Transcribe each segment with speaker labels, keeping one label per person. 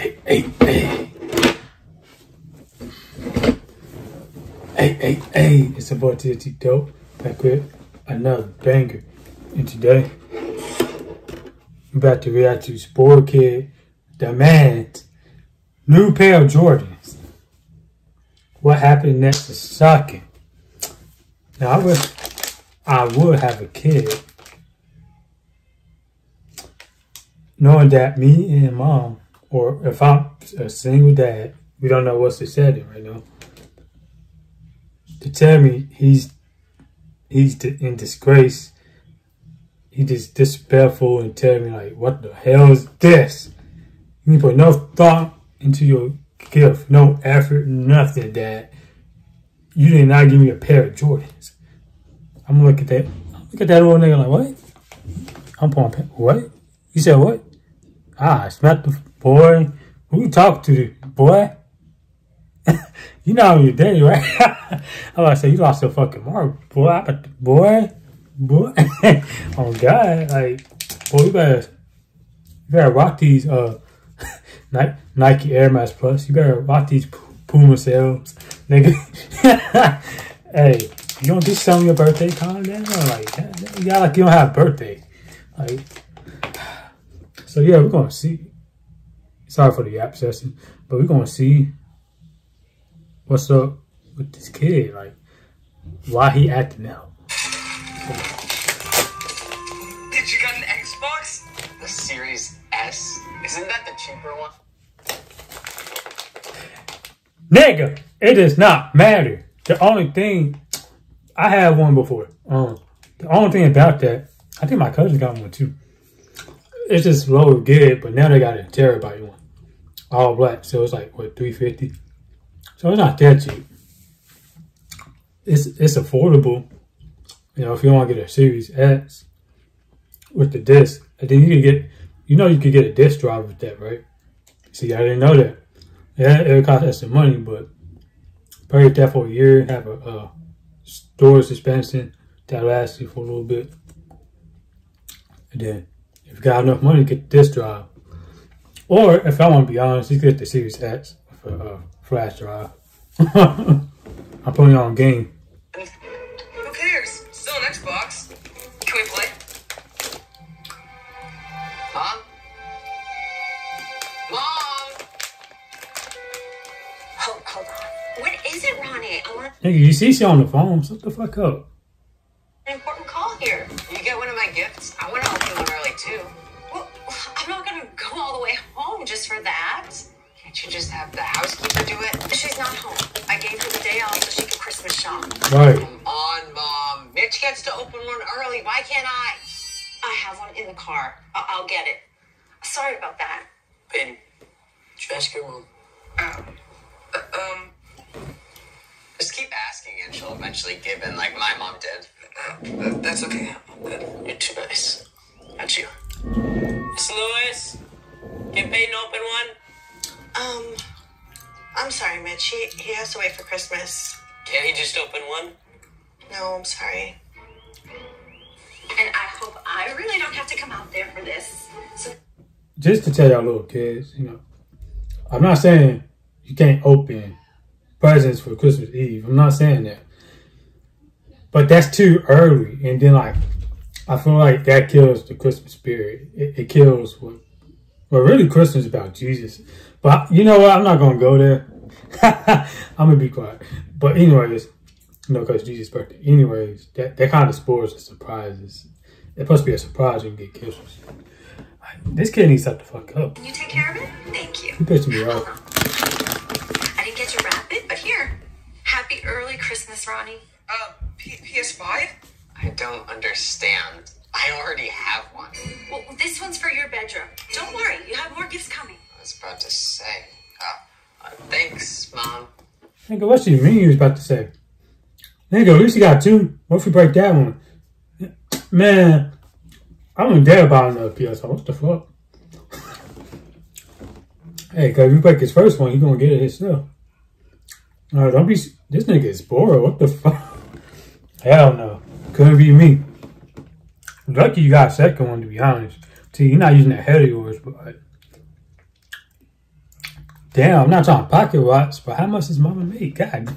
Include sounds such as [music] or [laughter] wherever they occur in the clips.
Speaker 1: Hey, hey, hey. Hey, hey, hey. It's about TNT Dope back with another banger. And today, I'm about to react to Sport Kid Demand New pair of Jordans. What happened next is shocking. Now, I would, I would have a kid. Knowing that me and mom, or if I'm a single dad, we don't know what's the setting right now. To tell me he's he's in disgrace, he just disrespectful and tell me like, what the hell is this? You put no thought into your gift, no effort, nothing, Dad. You did not give me a pair of Jordans. I'm gonna look at that. Look at that old nigga like, what? I'm pulling, what? You said what? Ah, smack the boy. Who you talk to, boy? [laughs] you know your daddy, right? I'm about to say, you lost your fucking mark, boy. Boy, boy. [laughs] oh, God. Like, boy, you better, you better rock these, uh, [laughs] Nike Air Max Plus. You better rock these Puma sales, nigga. hey, you don't do something your birthday, calm down. Like, you got like you don't have birthday. Like, so yeah, we're gonna see. Sorry for the app session, but we're gonna see what's up with this kid. Like, why he acting out.
Speaker 2: Did you get an Xbox? The Series S? Isn't that the cheaper one?
Speaker 1: Nigga, it does not matter. The only thing, I had one before. Um, the only thing about that, I think my cousin got one too. It's just lower good, but now they got a terabyte one, all black. So it's like what three fifty. So it's not that cheap. It's it's affordable. You know, if you want to get a Series S with the disc, and then you can get, you know, you could get a disc drive with that, right? See, I didn't know that. Yeah, it would cost us some money, but probably that for a year, have a, a storage suspension that lasts you for a little bit. And then if you got enough money, get this drive. Or if I want to be honest, you get the Series X for a uh, flash drive. [laughs] I'm putting it on game.
Speaker 2: Who cares? Still an Xbox. Can we play? Huh? Mom!
Speaker 3: Hold, hold on. What is it, Ronnie? I want
Speaker 1: Nigga, you see she on the phone. Shut the fuck up.
Speaker 3: All the way home just for that.
Speaker 2: Can't you just have the housekeeper do it?
Speaker 3: She's not home. I gave her the day off so she could Christmas shop.
Speaker 1: Right.
Speaker 2: Come on, Mom. Mitch gets to open one early. Why can't I?
Speaker 3: I have one in the car. I- I'll get it. Sorry about that.
Speaker 2: Baby, did you ask your mom? Uh, um, just keep asking and she'll eventually give in like my mom did. Uh, that's okay. You're too nice. Not you.
Speaker 4: Miss Lewis, can Peyton open one?
Speaker 3: Um, I'm sorry, Mitch. He, he has to wait for Christmas.
Speaker 4: Can he just open one?
Speaker 3: No, I'm sorry. And I hope I really don't have to come out there for this. So
Speaker 1: Just to tell y'all little kids, you know, I'm not saying you can't open presents for Christmas Eve. I'm not saying that. But that's too early. And then, like, I feel like that kills the Christmas spirit. It, it kills what, well, really, Christmas is about Jesus. But you know what? I'm not going to go there. I'm going to be quiet. But, anyways, you know, because Jesus' birthday. Anyways, that, that kind of spoils the surprises. It's supposed to be a surprise when you get Christmas. Like, this kid needs to shut the fuck up.
Speaker 3: can you take care of it? Thank you.
Speaker 1: He pissed me off.
Speaker 3: I didn't get to wrap it, but here. Happy early Christmas, Ronnie.
Speaker 2: Uh, P- PS5? I don't understand. I already have one.
Speaker 3: Well, this one's for your bedroom. Don't worry, you have more gifts coming.
Speaker 2: I was about to say. Uh, uh, thanks, Mom.
Speaker 1: Nigga, what you mean you was about to say? Nigga, at least you got two. What if we break that one? Man, I don't dare buy another PS4. What the fuck? [laughs] hey, cause if you break his first one, you're gonna get it himself. No, don't be. This nigga is bored. What the fuck? [laughs] Hell no. Couldn't be me. Lucky you got a second one, to be honest. See, you're not using that head of yours, but. Damn, I'm not trying to pocket watch, but how much does mama make? God,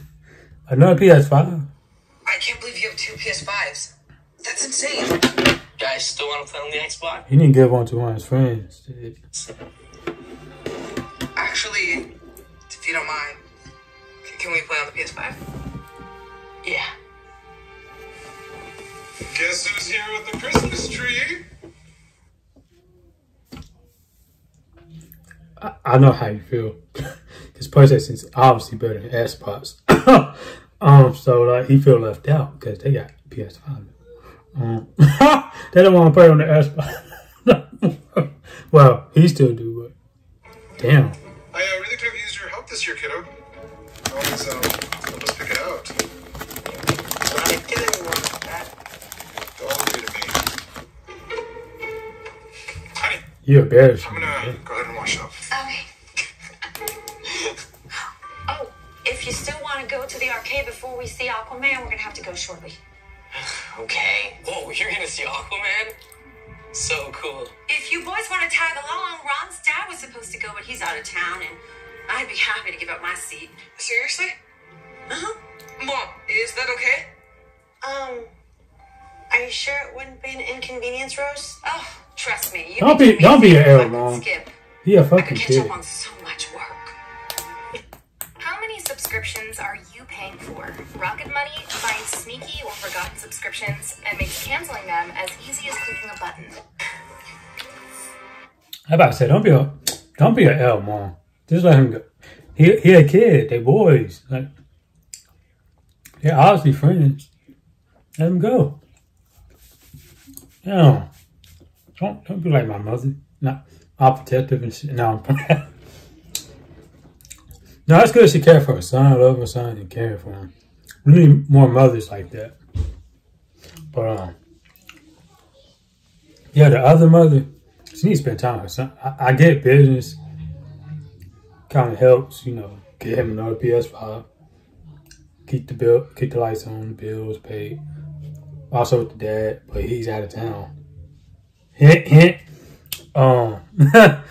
Speaker 1: another PS5.
Speaker 2: I can't believe you have two PS5s. That's insane.
Speaker 4: Guys, still want to play on the Xbox?
Speaker 1: He didn't give one to one of his friends. Dude.
Speaker 2: Actually, if you don't mind, can we play on the PS5?
Speaker 4: Yeah.
Speaker 5: Guess who's here with the Christmas tree?
Speaker 1: I, I know how you feel. [laughs] Because PlayStation's obviously better than Xbox. [coughs] um, so like he feel left out because they got PS5. Um, [laughs] they don't want to play on the Xbox. [laughs] well, he still do, but damn.
Speaker 5: I uh, really could have used your help this year, kiddo. Always um,
Speaker 1: You embarrassing
Speaker 5: I'm
Speaker 1: me.
Speaker 5: gonna
Speaker 1: man.
Speaker 5: go ahead and wash up.
Speaker 3: Okay. oh, if you still want to go to the arcade before we see Aquaman, we're gonna have to go shortly. [sighs]
Speaker 2: Okay.
Speaker 4: Whoa, you're gonna see Aquaman? So cool.
Speaker 3: If you boys want to tag along, Ron's dad was supposed to go, but he's out of town, and I'd be happy to give up my seat.
Speaker 2: Seriously?
Speaker 3: Uh huh.
Speaker 2: Mom, is that okay?
Speaker 3: Um, are you sure it wouldn't be an inconvenience, Rose? Oh, trust me. You
Speaker 1: Don't be- don't be an
Speaker 3: I
Speaker 1: Mom.
Speaker 3: Skip.
Speaker 1: He a
Speaker 3: I
Speaker 1: fucking
Speaker 3: catch
Speaker 1: kid.
Speaker 3: on so much work.
Speaker 6: How many subscriptions are you paying for? Rocket Money finds sneaky or forgotten subscriptions and makes canceling them as easy as clicking a button.
Speaker 1: I about to say, don't be a, don't be a L, mom. Just let him go. He he a kid. They boys. Like they're obviously friends. Let him go. Yeah. Don't don't be like my mother. Not all protective and shit. No. I'm- [laughs] no, it's good she care for her son, I love her son, and care for him. We need more mothers like that. But um, yeah, the other mother, she needs to spend time with her son. I, I get business kind of helps, you know, get him another PS5, keep the bill, keep the lights on, the bills paid. Also with the dad, but he's out of town. Hint, hint. Um, [laughs]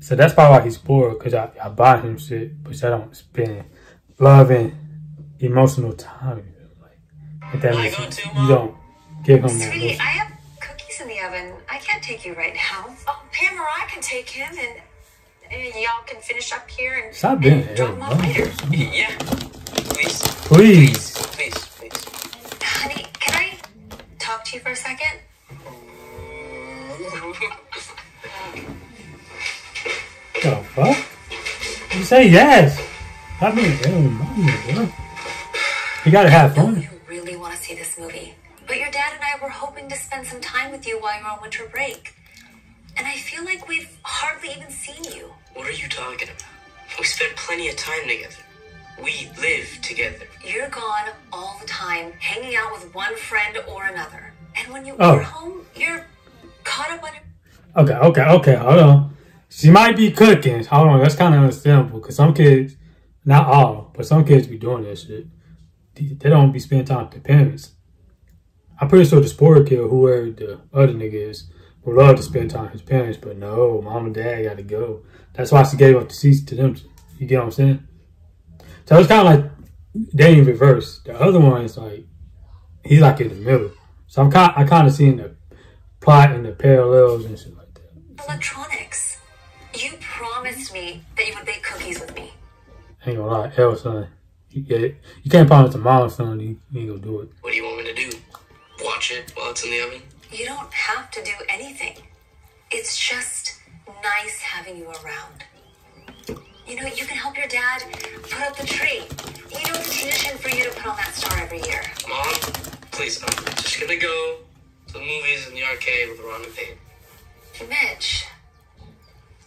Speaker 1: so that's probably why he's poor, because I, I buy him shit, but I don't spend love and emotional time. Like, if that makes sense. You don't give him that
Speaker 3: Sweetie. I have cookies in the oven. I can't take you right now. Oh, Pam or I can take him, and, and y'all can finish up here and,
Speaker 1: Stop being
Speaker 3: and
Speaker 1: a
Speaker 3: drop
Speaker 1: hell,
Speaker 3: him off later. [laughs]
Speaker 4: Yeah. Please.
Speaker 1: Please.
Speaker 4: Please, please.
Speaker 3: Honey, can I talk to you for a second?
Speaker 1: The fuck? You say yes. I mean, hell no, bro. You gotta have fun.
Speaker 3: you really want to see this movie, but your dad and I were hoping to spend some time with you while you're on winter break. And I feel like we've hardly even seen you.
Speaker 4: What are you talking about? We spent plenty of time together. We live together.
Speaker 3: You're gone all the time, hanging out with one friend or another. And when you
Speaker 1: Oh.
Speaker 3: are home, you're caught up on
Speaker 1: Okay, okay, okay, hold on. She might be cooking. Hold on, that's kind of understandable because some kids, not all, but some kids be doing that shit. They don't be spending time with their parents. I'm pretty sure the sport kid, whoever the other nigga is, would love to spend time with his parents, but no, mom and dad gotta go. That's why she gave up the seats to them. You get what I'm saying? So it's kind of like they in reverse. The other one is like he's like in the middle. So I'm kind, I kind of seeing the plot and the parallels and shit like that.
Speaker 3: electronics. You promised me that you would bake cookies with me.
Speaker 1: Ain't gonna lie, hell son, you get. You can't promise tomorrow, son. You, you ain't gonna do it.
Speaker 4: What do you want me to do? Watch it while it's in the oven?
Speaker 3: You don't have to do anything. It's just nice having you around. You know, you can help your dad put up the tree. You know, it's a tradition for you to put on that star every year.
Speaker 4: Mom, please, I'm just gonna go to the movies and the arcade with Ron and Peyton.
Speaker 3: Mitch,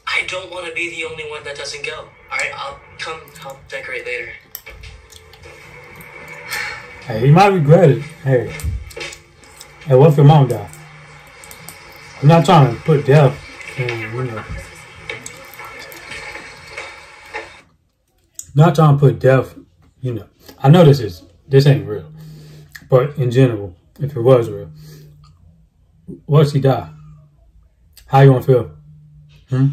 Speaker 4: I don't want to be the only one that doesn't go. Alright, I'll come help decorate later.
Speaker 1: Hey, he might regret it. Hey, hey, what if your mom died? I'm not trying to put death in, you know. Not trying to put death, you know. I know this is this ain't real, but in general, if it was real, what if she die? How you gonna feel? Hmm?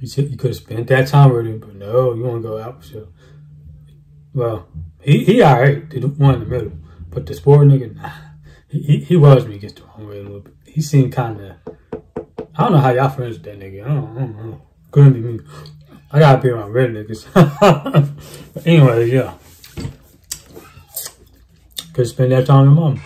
Speaker 1: You you could have spent that time with him, but no, you want to go out sure. Well, he he alright, the one in the middle, but the sport nigga, nah, he he, he rubs me against the wrong way a little bit. He seemed kind of. I don't know how y'all friends with that nigga. I don't, I don't know. Couldn't be me. I gotta be around red niggas. [laughs] but anyway, yeah. Could spend that time with mom.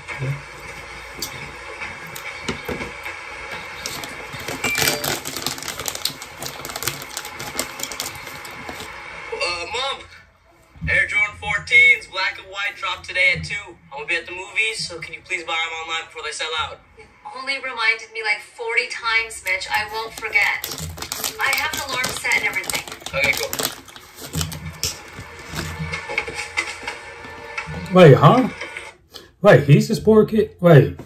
Speaker 4: Uh, Mom, Air Jordan 14s, black and white, drop today at 2. I'm gonna be at the movies, so can you please buy them online before they sell?
Speaker 3: Only reminded me like 40 times, Mitch. I won't forget. I have an alarm set and everything.
Speaker 4: Okay, cool.
Speaker 1: Wait, huh? Wait, he's the sport kid? Wait.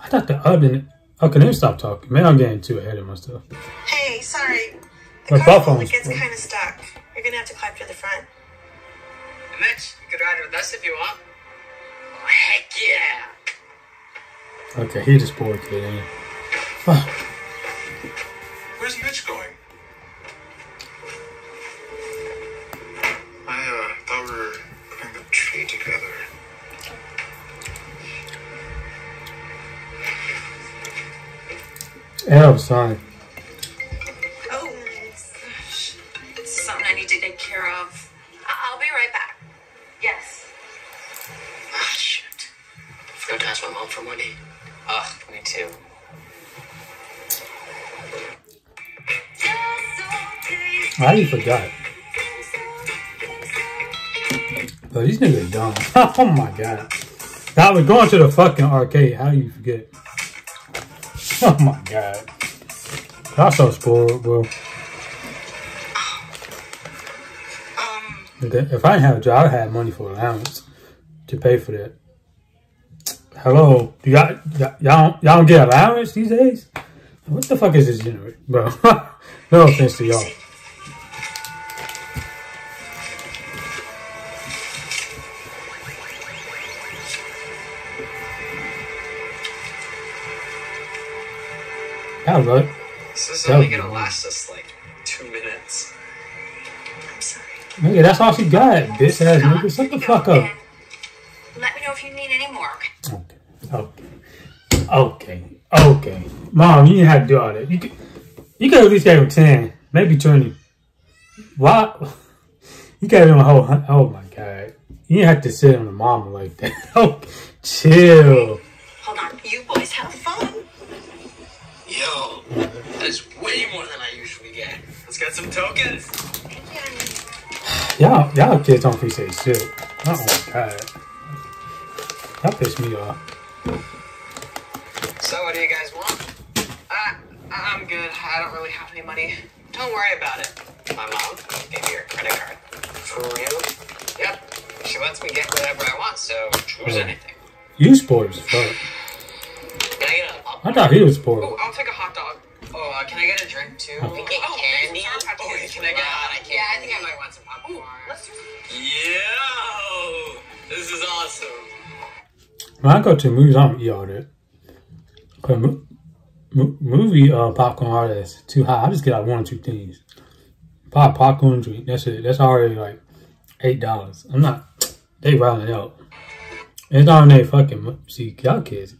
Speaker 1: I thought the other. Okay, oh, let me stop talking. Man, I'm getting too ahead of myself.
Speaker 7: Hey, sorry. The
Speaker 1: cell
Speaker 7: car
Speaker 1: phone's
Speaker 7: gets kind of stuck. You're gonna have to climb to the front.
Speaker 4: Mitch, you could ride with us if you want. Oh, heck yeah!
Speaker 1: Okay, he just sport kid. Ain't he?
Speaker 5: Where's Mitch going? I uh, thought we were putting the tree together.
Speaker 1: L, son.
Speaker 7: Oh, gosh. It's something I need to take care of. I- I'll be right back. Yes.
Speaker 4: Ah, shoot. I forgot to ask my mom for money. Ugh, me too.
Speaker 1: I even forgot. But these niggas dumb. [laughs] oh my god. I was going to the fucking arcade. How do you forget? [laughs] Oh my god. Y'all so spoiled, bro.
Speaker 7: Um,
Speaker 1: If if I didn't have a job, I had money for allowance to pay for that. Hello, y'all y'all don't, y'all don't get allowance these days? What the fuck is this generator, bro? [laughs] no offense to y'all. Right.
Speaker 2: This is only gonna last us like two minutes.
Speaker 7: I'm sorry.
Speaker 1: Nigga, that's all she got, bitch ass nigga. Shut the fuck up.
Speaker 3: Let me know if you need any more.
Speaker 1: Okay. Okay. Okay. Okay. Mom, you didn't have to do all that. You could, you could at least gave him 10, maybe 20. Why? You gave him a whole, hun- oh my God. You didn't have to sit on the mama like that. [laughs] Oh, chill.
Speaker 7: Hold on. You boys have fun.
Speaker 4: Yo, that is way more than I usually get. Let's get some tokens.
Speaker 1: Y'all, y'all kids don't appreciate shit. Oh my God. Y'all piss me off.
Speaker 2: So, what do you guys want?
Speaker 7: Uh, I'm good. I don't really have any money.
Speaker 2: Don't worry about it. My mom gave me her credit card.
Speaker 4: For real?
Speaker 2: Yep. She lets me get whatever I want, so choose
Speaker 1: Oh.
Speaker 2: anything.
Speaker 1: You sports, fuck.
Speaker 2: Can I get a popcorn?
Speaker 1: I thought he was sport.
Speaker 7: Oh, I'll take a hot dog.
Speaker 2: Oh, uh, can I get a drink too?
Speaker 1: Oh.
Speaker 2: We get
Speaker 7: Oh,
Speaker 2: candy.
Speaker 7: Sour
Speaker 2: Oh,
Speaker 7: Kids.
Speaker 2: can I get?
Speaker 7: God,
Speaker 2: I can't.
Speaker 7: yeah, I
Speaker 2: I think I might want some popcorn.
Speaker 7: Let's just.
Speaker 4: Yo! This is awesome.
Speaker 1: When I go to movies, I don't eat all that. Cause mo- mo- movie uh, popcorn all that's too high. I just get like one or two things. A popcorn drink. That's it. That's already like eight dollars. I'm not. They rounding out. It's not they fucking. See, y'all kids,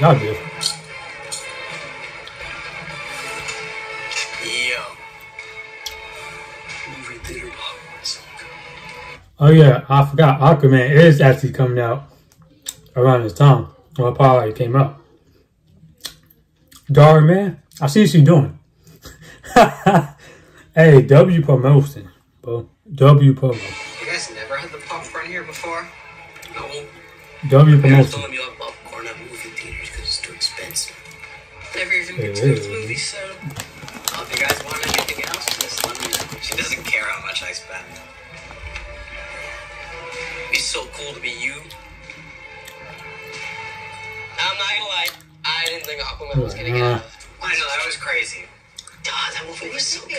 Speaker 1: y'all different.
Speaker 4: Yo. Movie theater popcorn so good.
Speaker 1: Oh yeah, I forgot. Aquaman is actually coming out around this time. Well, it probably came out. Dhar Mann, I see what you doing. [laughs] hey, W promotion, bro. W promo.
Speaker 2: You guys never had the popcorn here before?
Speaker 4: No.
Speaker 1: W
Speaker 4: Parents
Speaker 1: promotion.
Speaker 4: don't let me love popcorn at movie theaters because it's too expensive.
Speaker 2: Never even
Speaker 1: It
Speaker 2: been to
Speaker 1: is.
Speaker 2: the movie, so. Well, if you guys want anything else, just let me know. She doesn't care how much I spend.
Speaker 4: It's so cool to be you.
Speaker 2: I'm not gonna lie, I didn't think Aquaman was gonna get out. I know, that was crazy. God, that movie was so good.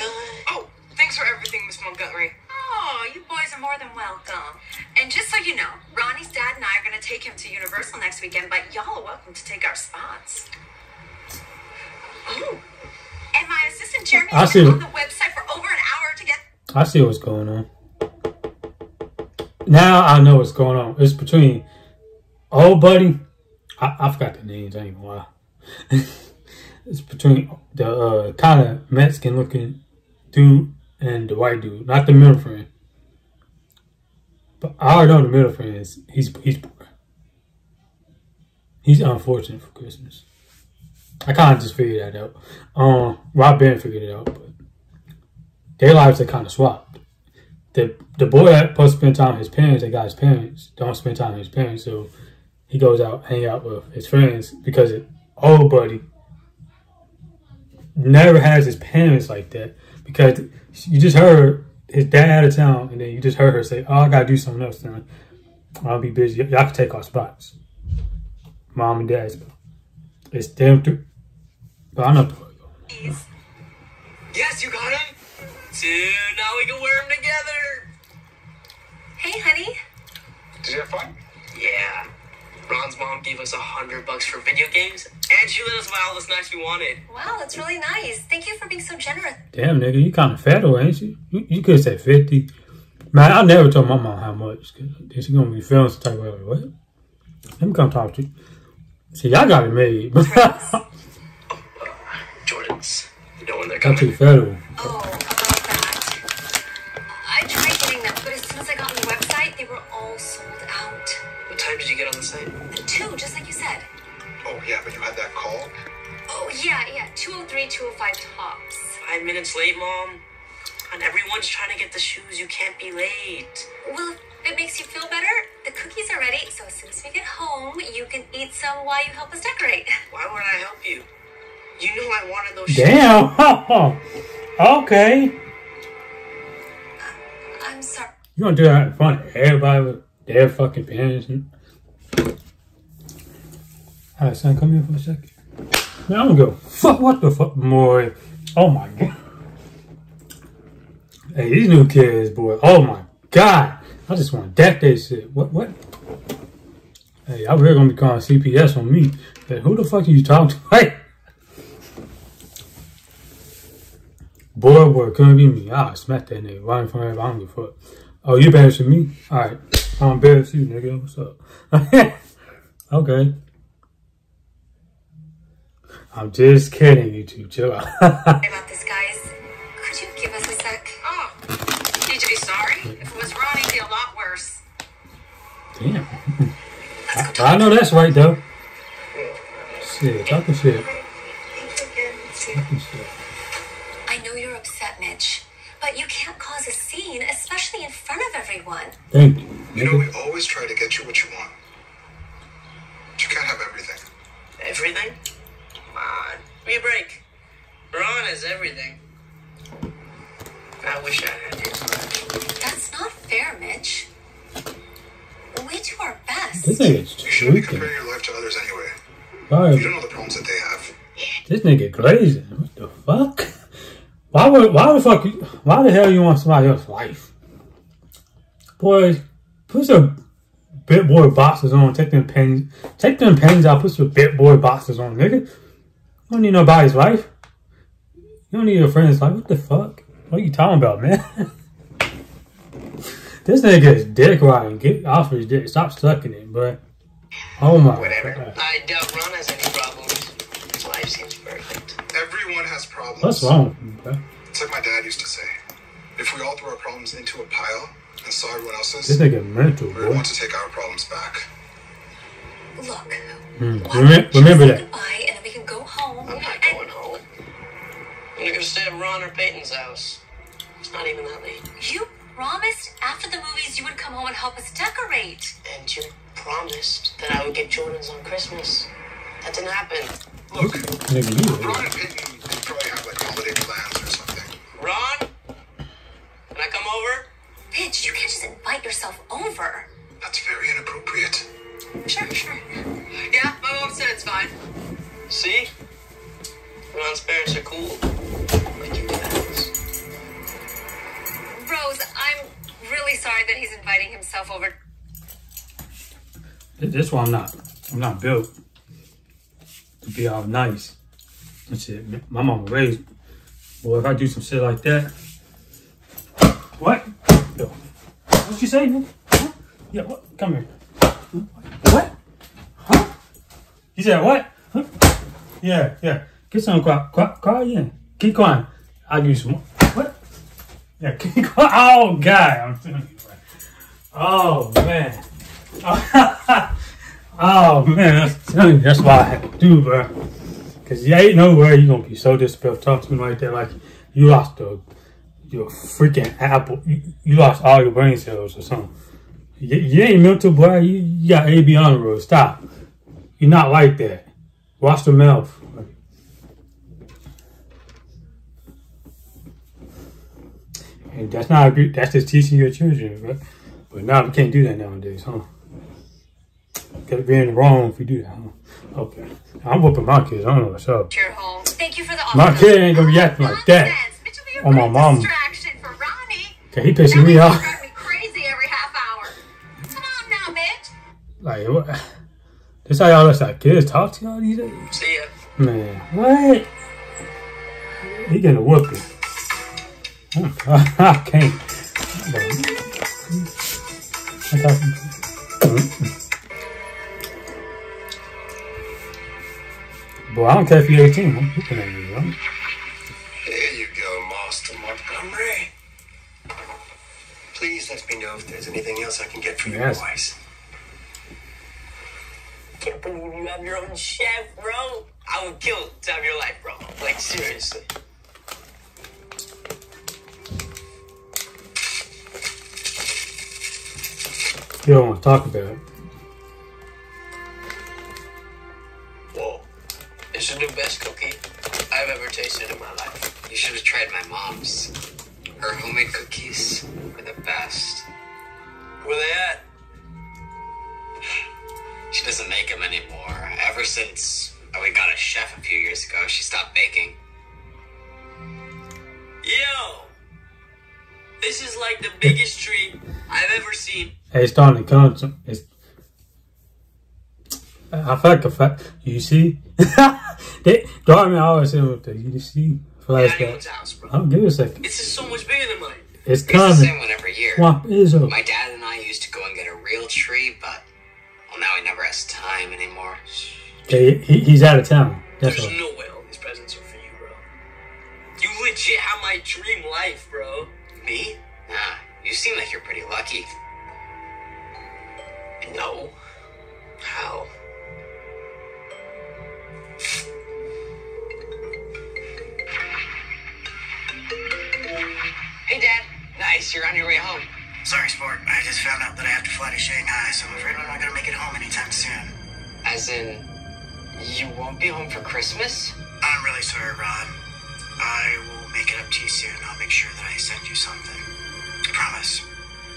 Speaker 7: Oh, thanks for everything, Miss Montgomery.
Speaker 3: Oh, you boys are more than welcome. And just so you know, Ronnie's dad and I are going to take him to Universal next weekend, but y'all are welcome to take our spots. Oh. And my assistant Jeremy
Speaker 7: me
Speaker 1: I see
Speaker 7: on the website for over an hour to get
Speaker 1: I see what's going on. Now I know what's going on. It's between old buddy. I, I forgot the names. I ain't gonna lie. [laughs] it's between the uh, kind of Mexican looking dude and the white dude, not the middle friend. But I already know the middle friend is he's he's poor. He's unfortunate for Christmas. I kind of just figured that out. Um, Rob Ben figured it out, but their lives are kind of swapped. The the boy that supposed to spend time with his parents, that got his parents, don't spend time with his parents, so he goes out, hang out with his friends because it, old buddy never has his parents like that because you just heard his dad out of town and then you just heard her say, "Oh, I gotta do something else now. I'll be busy. Y'all can take our spots, mom and dad's." It's them two. But I know.
Speaker 7: these.
Speaker 4: Yes, you got him. Dude, now we can wear them together.
Speaker 3: Hey, honey.
Speaker 5: Did you have fun?
Speaker 4: Yeah. Ron's mom gave us a hundred bucks for video games, and she let us buy all the snacks we wanted.
Speaker 3: Wow, that's really nice. Thank you for being so generous.
Speaker 1: Damn, nigga, you kind of fat, though, ain't you? You, you could say 50. Man, I never told my mom how much. Cause then she gonna be feeling some type of way. Like, what? Let me come talk to you. See, y'all got it made.
Speaker 4: Jordans. You know when they're
Speaker 1: I'm
Speaker 4: coming.
Speaker 1: too federal.
Speaker 3: Oh,
Speaker 5: call?
Speaker 3: Oh, yeah, yeah. 203, 205 tops.
Speaker 4: Five minutes late, mom. And everyone's trying to get the shoes. You can't be late.
Speaker 3: Well, if it makes you feel better, the cookies are ready, so as soon as we get home, you can eat some while you help us decorate. [laughs]
Speaker 4: Why would I help you? You know I wanted those shoes.
Speaker 1: Damn. [laughs] okay.
Speaker 3: Uh, I'm sorry.
Speaker 1: You gonna do that in front of everybody with their fucking parents? And... All right, son, come here for a second. Man, I'm gonna go. Fuck, what the fuck, boy? Oh my god. Hey, these new kids, boy. Oh my god. I just want that shit. What, what? Hey, I'm really gonna be calling CPS on me. Hey, who the fuck are you talking to? [laughs] Hey. Boy, boy, couldn't be me. I'll smack that nigga right in front of everybody. I don't give a fuck. Oh, you embarrassing me? Alright. I'm embarrassed you, nigga. What's up? [laughs] okay. I'm just kidding, you two. Chill out. [laughs]
Speaker 3: Sorry about this, guys. Could you give us a sec?
Speaker 7: Oh, need to be sorry. If it was Ron, he'd be a lot worse.
Speaker 1: Damn. I, I know that's right, though. Shit, talking shit. Talking shit.
Speaker 3: I know you're upset, Mitch, but you can't cause a scene, especially in front of everyone.
Speaker 1: Thank you.
Speaker 5: You know, we always try to get you what you want. But you can't have everything.
Speaker 4: Everything? Come on. Give me a break. Ron is everything. I wish I had his much.
Speaker 3: That's not fair, Mitch. We do our best.
Speaker 1: This nigga's
Speaker 5: You shouldn't be
Speaker 1: tweaking.
Speaker 5: comparing your life to others anyway.
Speaker 1: Why-
Speaker 5: You don't know the problems that they have.
Speaker 1: This nigga crazy. What the fuck? Why would why the fuck you- why the hell you want somebody else's life? Boy, put some bit boy boxes on, take them pens take them pens out, put some bit boy boxes on, nigga. You don't need nobody's life. You don't need your friend's life. What the fuck? What are you talking about, man? [laughs] this nigga is dick riding. Get off his dick. Stop sucking it, but oh my
Speaker 4: Whatever.
Speaker 1: god.
Speaker 4: I doubt Ron has any problems. His life seems perfect.
Speaker 5: Everyone has problems.
Speaker 1: What's wrong with you, bro?
Speaker 5: It's like my dad used to say. If we all throw our problems into a pile and saw everyone else's,
Speaker 1: This
Speaker 5: else's,
Speaker 1: nigga mental,
Speaker 5: we
Speaker 1: boy.
Speaker 5: want to take our problems back.
Speaker 3: Look,
Speaker 1: hmm.
Speaker 3: why
Speaker 1: Remem-
Speaker 3: don't you
Speaker 1: remember that.
Speaker 3: Goodbye,
Speaker 4: I'm gonna go stay at Ron or Peyton's house. It's not even that late.
Speaker 3: You promised after the movies you would come home and help us decorate.
Speaker 4: And you promised that I would get Jordans on Christmas. That didn't happen.
Speaker 5: Look,
Speaker 1: maybe you
Speaker 5: Ron and Peyton they probably have like holiday plans or something.
Speaker 4: Ron? Can I come over?
Speaker 3: Mitch, you can't just invite yourself over.
Speaker 5: That's very inappropriate.
Speaker 3: Sure, sure.
Speaker 7: Yeah, my mom said it's fine.
Speaker 4: See? Ron's parents are cool. Your dad's.
Speaker 3: Rose, I'm really sorry that he's inviting himself over.
Speaker 1: That's why I'm not. I'm not built to be all nice. That's it. My mom raised. Boy, if I do some shit like that. What? Yo. What you say? Huh? Yeah, what? Come here. What? Huh? You said what? Huh? Yeah, yeah. Get some quiet, quiet, quiet in. Keep going. I'll give you some more. What? Yeah, [laughs] keep going. Oh, God. Oh, man. oh, man. [laughs] Oh, telling you, that's why I had to do, bro. Cause you ain't nowhere you're gonna be so disrespectful talk to me like that. Like you lost the your freaking apple. You, you lost all your brain cells or something. You, you ain't mental, boy. You, you got AB on the road. Stop. You're not like that. Watch the mouth. And that's not a good. That's just teaching your children, but but now we can't do that nowadays, huh? Could be in the wrong if we do that, huh? Okay. I'm whooping my kids. I don't know what's up.
Speaker 3: Your home. Thank you for the
Speaker 1: My kid ain't gonna be acting like that.
Speaker 3: Nonsense. Mitch will be a
Speaker 1: on my mom.
Speaker 3: Distraction for Ronnie.
Speaker 1: Okay, he pissing
Speaker 3: Now
Speaker 1: me
Speaker 3: he's
Speaker 1: off.
Speaker 3: driving me crazy every half hour. Come on now, Mitch.
Speaker 1: Like what? This how y'all let like kids talk to y'all these days?
Speaker 4: See ya.
Speaker 1: Man, what? He getting a whooping. Oh, God, I can't. I got- Boy, I don't care if you're 18. I'm whooping at you, yo.
Speaker 2: There you go, Master Montgomery. Please let me know if there's anything else I can get for you
Speaker 1: Yes.
Speaker 2: boys.
Speaker 4: Can't believe you have your own chef, bro. I would kill to have your life, bro. Like, seriously.
Speaker 1: You don't want to talk about it.
Speaker 2: Whoa.
Speaker 4: Is the best cookie I've ever tasted in my life.
Speaker 2: You should have tried my mom's. Her homemade cookies were the best.
Speaker 4: Where they at?
Speaker 2: She doesn't make them anymore. Ever since we got a chef a few years ago, she stopped baking.
Speaker 4: Yo! This is like the biggest tree I've ever seen.
Speaker 1: Hey, it's starting to come. To, it's, I feel like a fact. You see? [laughs] they, Darwin always say, "What the you see?"
Speaker 4: At
Speaker 1: Flashback.
Speaker 4: anyone's house, bro.
Speaker 1: Oh, give it a second.
Speaker 4: This is so much bigger than mine.
Speaker 1: It's
Speaker 2: It's the same
Speaker 1: coming.
Speaker 2: one every year.
Speaker 1: Swamp is up.
Speaker 2: My dad and I used to go and get a real tree, but well, now he never has time anymore.
Speaker 1: Okay, he, he's out of town. That's
Speaker 4: There's
Speaker 1: all.
Speaker 4: no way all these presents are for you, bro. You legit have my dream life, bro.
Speaker 2: Me? Nah, you seem like you're pretty lucky.
Speaker 4: No. How?
Speaker 2: Hey, Dad. Nice, you're on your way home.
Speaker 8: Sorry, Sport. I just found out that I have to fly to Shanghai, so I'm afraid I'm not gonna make it home anytime soon.
Speaker 2: As in, you won't be home for Christmas?
Speaker 8: I'm really sorry, Ron. I will make it up to you soon. I'll make sure that I send you something. I promise.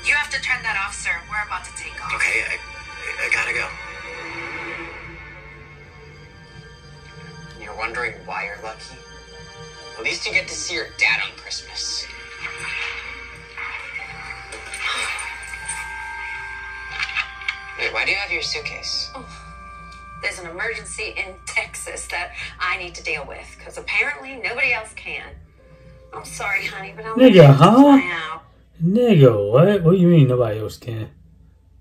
Speaker 3: You have to turn that off, sir. We're about to take off.
Speaker 8: Okay, I, I gotta go.
Speaker 2: You're wondering why you're lucky? At least you get to see your dad on Christmas. Wait, why do you have your suitcase?
Speaker 3: Oh, there's an emergency in [laughs] Texas that I need to deal with because apparently nobody else can. I'm sorry, honey, but I'm
Speaker 1: Nigga,
Speaker 3: gonna have to
Speaker 1: huh?
Speaker 3: fly.
Speaker 1: Nigga, what? What do you mean nobody else can?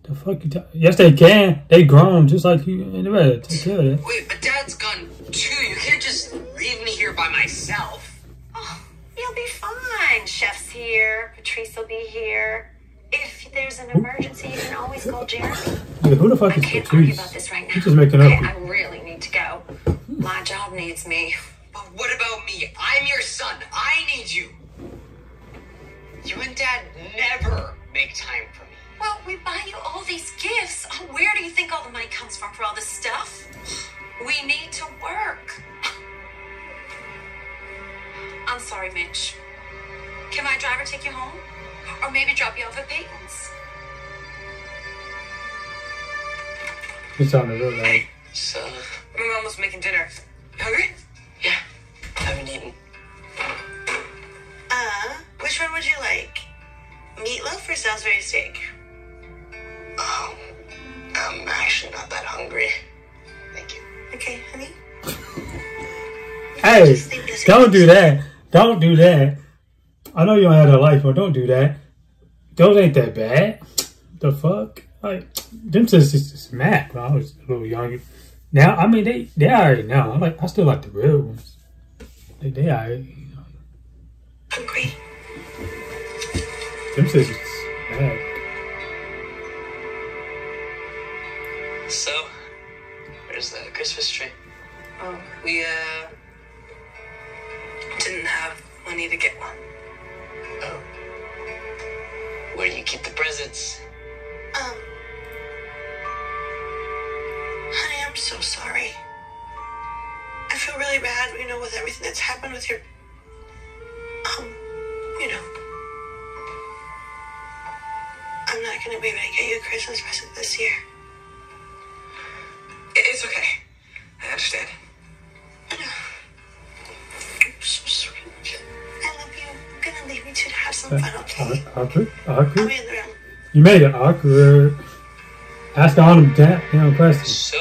Speaker 1: The fuck you? Ta- yes, they can. They grown just like you. And they better take care of that.
Speaker 2: Wait, but dad's gone too. You can't just leave me here by myself.
Speaker 3: Oh, you'll be fine. Chef's here. Patrice will be here. If there's an emergency, you can always call Jeremy.
Speaker 1: Nigga, who the fuck
Speaker 3: I
Speaker 1: is
Speaker 3: can't argue
Speaker 1: Patrice?
Speaker 3: about this right now.
Speaker 1: He's just making up.
Speaker 3: Okay, I really need to go. My job needs me.
Speaker 2: But what about me? I'm your son. I need you. You and dad never make time for me.
Speaker 3: Well, we buy you all these gifts. Oh, where do you think all the money comes from for all this stuff? We need to work. I'm sorry, Mitch. Can my driver take you home? Or maybe drop you off at Peyton's?
Speaker 1: He's on the real loud.
Speaker 4: So, my mom was making dinner. You hungry? Yeah. Haven't eaten.
Speaker 7: Uh, which one would you like? Meatloaf or Salisbury steak?
Speaker 2: Oh, I'm actually not that hungry. Thank you.
Speaker 7: Okay, honey.
Speaker 1: Hey, don't do that. don't do that. I know you don't have a life, but don't do that. Those ain't that bad. The fuck? Like, them sisters just smack when I was a little younger. Now, I mean, they they already know. I'm like, I still like the real ones. They they already. You know,
Speaker 7: Hungry.
Speaker 1: them sisters smack.
Speaker 4: So, where's the Christmas tree?
Speaker 7: Oh, we, uh, didn't have money to get one.
Speaker 4: Oh. Where do you keep the presents?
Speaker 7: Um, honey, I'm so sorry. I feel really bad, you know, with everything that's happened with your, um, you know. I'm not gonna be able to get you a Christmas present this year. It's okay. I understand. I'm so sorry. I love you. I'm gonna leave you two to have some fun, okay?
Speaker 1: Awkward,
Speaker 7: I'll
Speaker 1: awkward.
Speaker 7: be in the room.
Speaker 1: You made it awkward. Ask all them damn, damn questions.
Speaker 4: So,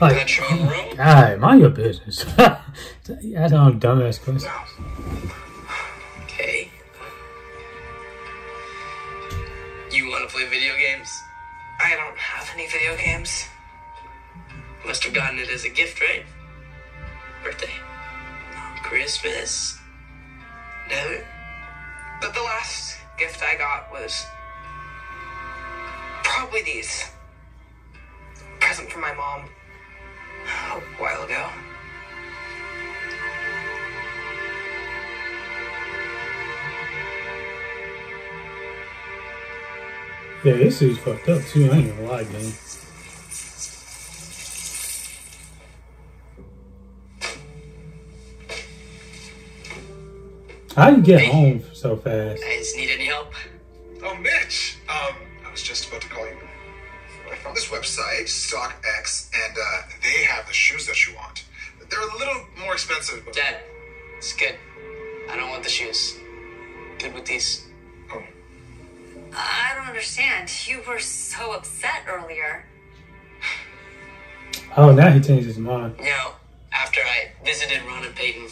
Speaker 1: Like,
Speaker 4: got your own room?
Speaker 1: Alright, mind your business. [laughs] All them dumbass questions.
Speaker 4: Okay. You want to play video games?
Speaker 7: I don't have any video games.
Speaker 4: Must have gotten it as a gift, right? Birthday? Christmas? No?
Speaker 7: But the last gift I got was probably these. Present from my mom a while ago.
Speaker 1: Yeah, this dude's fucked up too. I ain't gonna lie, man. How you get home so fast?
Speaker 4: Guys, need any
Speaker 5: website, StockX, and uh, they have the shoes that you want. They're a little more expensive, but
Speaker 4: Dad, it's good. I don't want the shoes. Good with these.
Speaker 5: oh,
Speaker 3: I don't understand. You were so upset earlier.
Speaker 1: Oh, now he changed his mind.
Speaker 4: No, after I visited Ron and Peyton,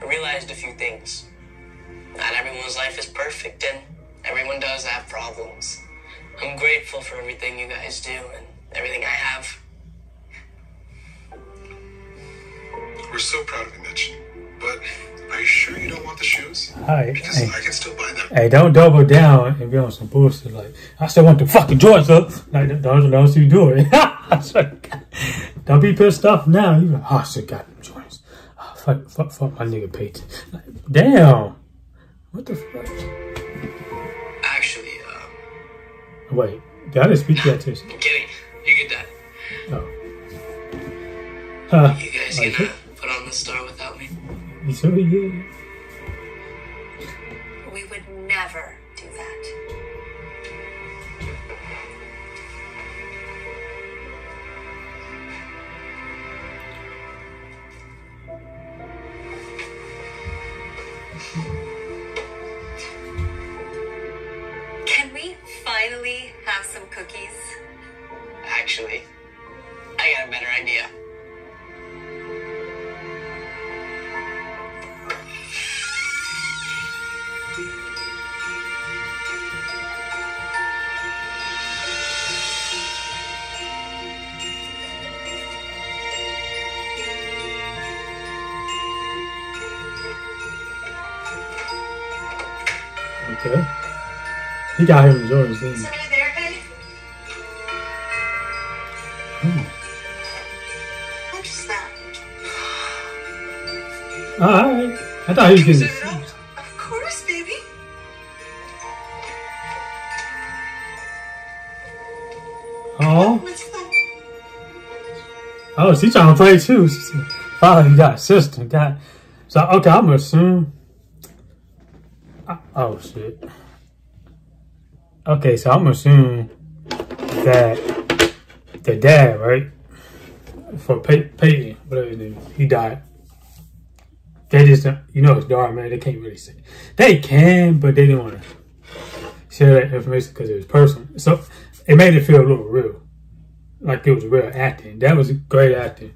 Speaker 4: I realized a few things. Not everyone's life is perfect, and everyone does have problems. I'm grateful for everything you guys do and everything I have.
Speaker 5: we're so proud of you, Mitch. But are you sure you don't want the shoes?
Speaker 1: Hi.
Speaker 5: Because
Speaker 1: hey,
Speaker 5: I can still buy them.
Speaker 1: hey, don't double down and be on some bullshit. Like, I still want the fucking Jordans up. Like, those are those you do it. [laughs] don't be pissed off now. You like, oh, I still got them Jordans. Oh, fuck, fuck, fuck my nigga Peyton. Like, damn. What the fuck? Wait, did I speak that to you?
Speaker 4: I'm kidding. You get that.
Speaker 1: Oh. Huh.
Speaker 4: You guys
Speaker 1: Like
Speaker 4: gonna
Speaker 1: it?
Speaker 4: put on the star without me?
Speaker 1: You sure you He got him he?
Speaker 7: Somebody there, babe? What is that?
Speaker 1: Alright. I thought he was getting.
Speaker 7: Of course, baby.
Speaker 1: Oh.
Speaker 7: What's that?
Speaker 1: Oh, she trying to play too. Father, you got a sister. Got so okay. I'm gonna assume. Uh, Oh shit. Okay, so I'm gonna that the dad, right, for Pey- Peyton, whatever his name, he died. They just, you know, it's dark, man. They can't really say. They can, but they didn't want to share that information because it was personal. So it made it feel a little real like it was real acting. That was a great acting.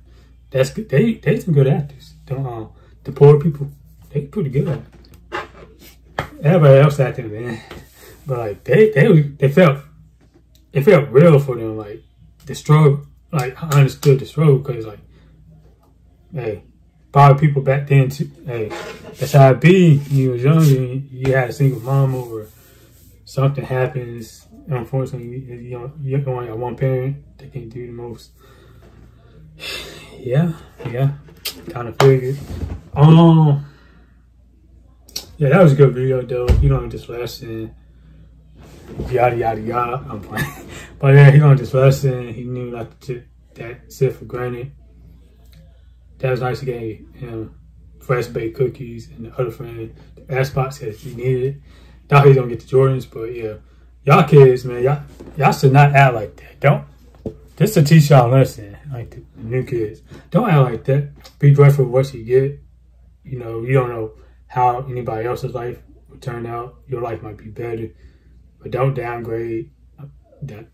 Speaker 1: That's good. They they some good actors. Them, um, the poor people, they pretty good. Everybody else acting, man. But like they they they felt it felt real for them. Like the struggle, like I understood the struggle because like, hey, probably people back then, too, hey, that's how it be. You was younger, you had a single mom or something happens. Unfortunately, you don't you only got one parent. They can do the most. [sighs] Yeah, yeah, kind of figured. Um, yeah, that was a good video though. You know, just lesson, yada yada yada. I'm playing, [laughs] but yeah, he learned this lesson. He knew not to that sit for granted. That was nice. He gave him fresh baked cookies and the other friend the ass box said he needed it. Thought he was gonna get the Jordans, but yeah, y'all kids, man, y'all y'all should not act like that. Don't. This to teach y'all lesson, like the new kids. Don't act like that. Be grateful for what you get. You know, you don't know how anybody else's life will turn out. Your life might be better, but don't downgrade. Uh, that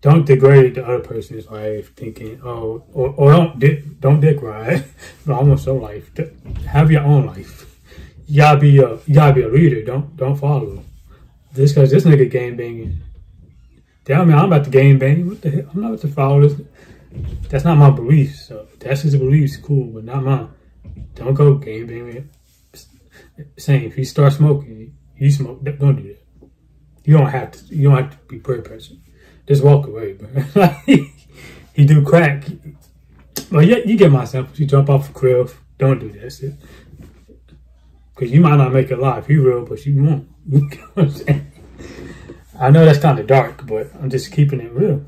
Speaker 1: don't degrade the other person's life thinking, oh, or, or don't dick, don't dick ride [laughs] almost your life. Have your own life. You gotta be a you gotta be a leader. Don't don't follow. This cause this nigga game banging. Damn me, I'm about to game bang. What the hell? I'm not about to follow this. That's not my beliefs. So that's his beliefs, cool, but not mine. Don't go game banging. same if he start smoking, you smoke. Don't do that. You don't have to. You don't have to be per person. Just walk away, [laughs] he do crack. Well, yeah, you get my sample. You jump off a cliff. Don't do that shit. Because you might not make it live. You real, but you won't. [laughs] You know what I'm saying? I know that's kind of dark, but I'm just keeping it real.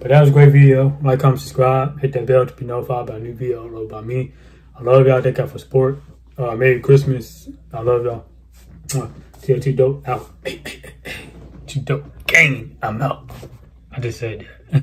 Speaker 1: But that was a great video. Like, comment, subscribe. Hit that bell to be notified about a new video uploaded by me. I love y'all. Thank y'all for support. Uh, Merry Christmas. I love y'all. TLT dope out. [coughs] Too dope. Gang, I'm out. I just said.